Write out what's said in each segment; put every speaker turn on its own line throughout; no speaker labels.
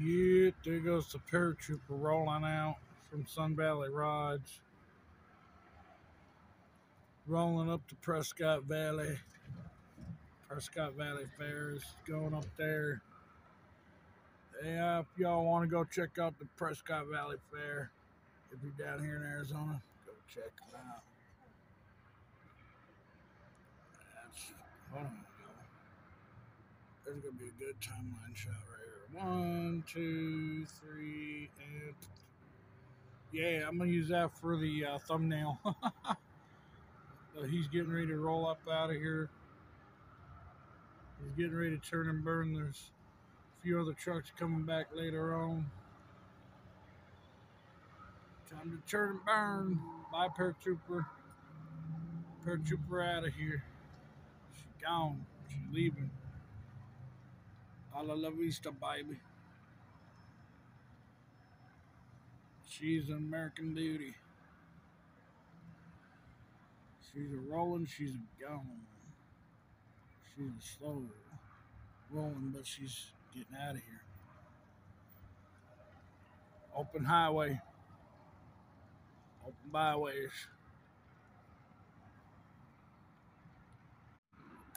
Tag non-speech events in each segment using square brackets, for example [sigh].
Yeah, there goes the paratrooper rolling out from Sun Valley Rides. Rolling up to Prescott Valley. Prescott Valley Fair is going up there. Yeah, if y'all want to go check out the Prescott Valley Fair, if you're down here in Arizona, go check them out. That's. There's gonna be a good timeline shot right here. One, two, three, and yeah, I'm gonna use that for the uh, thumbnail. so [laughs] he's getting ready to roll up out of here. He's getting ready to turn and burn. There's a few other trucks coming back later on. Time to turn and burn. Bye, paratrooper. Paratrooper out of here. She's gone. She's leaving. Hasta la vista, baby. She's an American beauty. She's a rolling, she's a gone. She's a slow rolling, but she's getting out of here. Open highway. Open byways.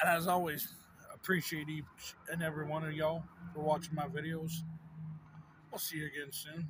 And as always, appreciate each and every one of y'all for watching my videos. I'll see you again soon.